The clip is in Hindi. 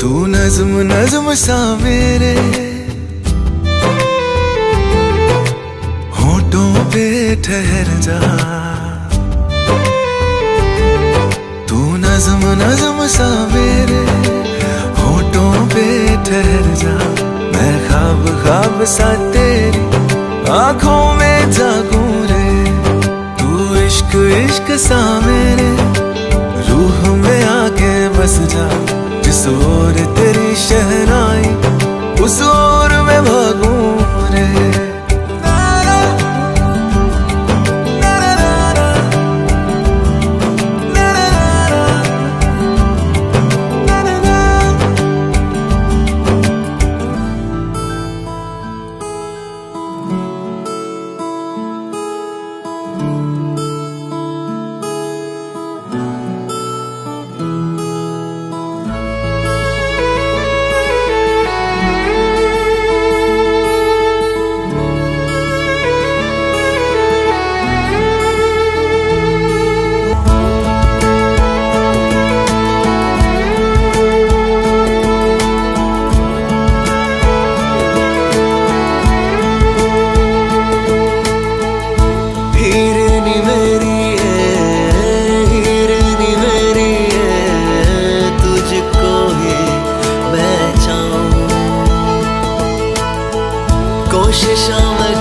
तू नज्म नज्म सा मेरे। होठों पे ठहर जा। तू नज्म नज्म सा मेरे। होठों पे ठहर जा। मैं ख्वाब ख्वाब सा तेरी आँखों में जागू रे। तू इश्क इश्क सा मेरे। रूह में आके बस जा। कोशिशा मैं